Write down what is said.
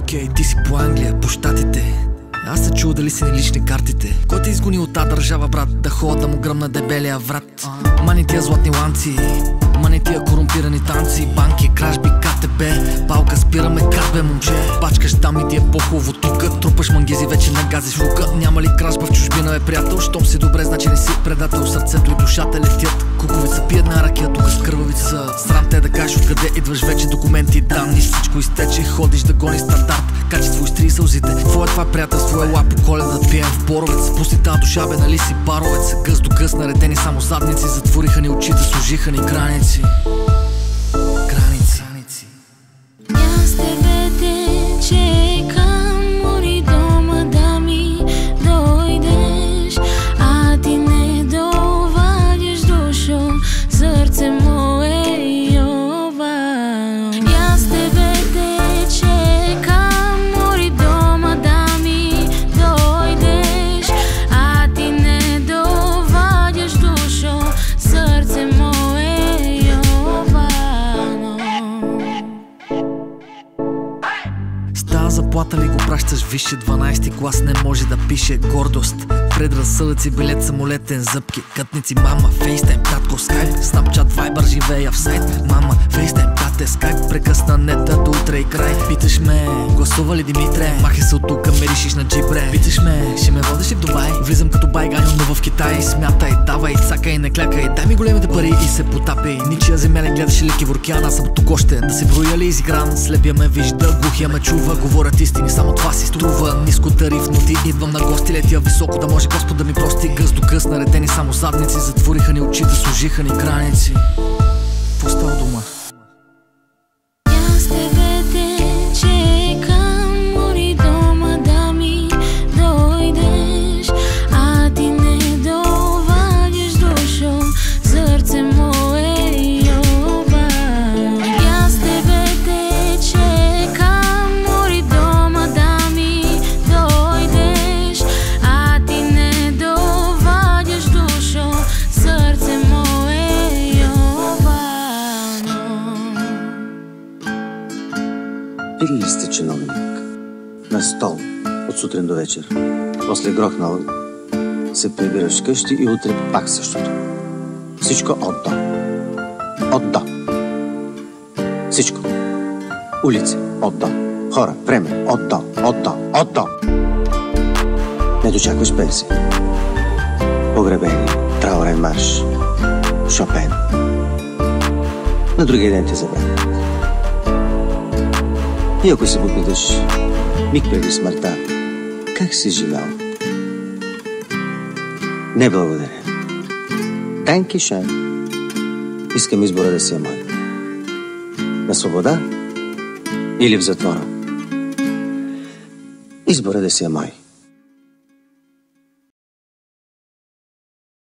Окей, ти си по Англия, по щатите. Аз се чува дали си не лични картите. Кой те изгони от тази държава, брат? Да хода му гръмна дебелия врат. Мани тия златни ланци. Мани тия корумпирани танци Банки, кражби, КТБ Палка спираме кат бе момче. Пачкаш там и ти е по-хубаво. Тука Трупаш мангизи, вече нагазиш лука. Няма ли кражба в чужбина е приятел? Щом си добре, значи не си предател. Сърцето и душата летят. Куковица пи една ракия, тук с кървавица. Срам те да кажеш откъде идваш вече документи данни. Всичко изтече, ходиш да гони стандарт. Качество изтри сълзите. Твое това приятелство е лапо коледа да пием в боровец. Пусти тази душа бе, нали си паровец Гъс до гъс наредени само задници. Затвориха ни очите, служиха ни граници Граници Заплата ли го пращаш висше 12 клас не може да пише гордост Предразсъдъци, билет самолетен, зъбки, кътници, мама, фейстайм, татко, скайп, снапчат, вайбър, живея в сайт, мама, фейстайм, тате, скайп, прекъсна нета до утре и край. Питаш ме, гласува ли Димитре? Махай се от тук, ме решиш на джибре. Питаш ме, ще ме водиш ли в Дубай? Влизам като байганю, но в Китай. Смятай, давай, цакай, не клякай, дай ми големите пари и се потапяй. Ничия земя не гледаш ли киворкян, аз съм тук още, да се броя ли изигран. Слепия ме вижда, глухия ме чува, говорят истини, само това си струва. Ниско тарифно ти идвам на гости, летя високо, да може Господ да ми прости. Гъс до гъс, наредени само задници, затвориха ни очите, служиха ни граници. Били ли сте чиновник? На стол от сутрин до вечер. После грохнал се прибираш вкъщи и утре пак същото. Всичко от до. От до. Всичко. Улици. От до. Хора. Време. От до. От до. От до. Не дочакваш пенсия. Погребение. Траурен марш. Шопен. На другия ден ти забравят. И ако се попиташ миг преди смъртта, как си живял? Не благодаря. Данки Шан. Искам избора да си е мой. На свобода или в затвора? Избора да си е мой.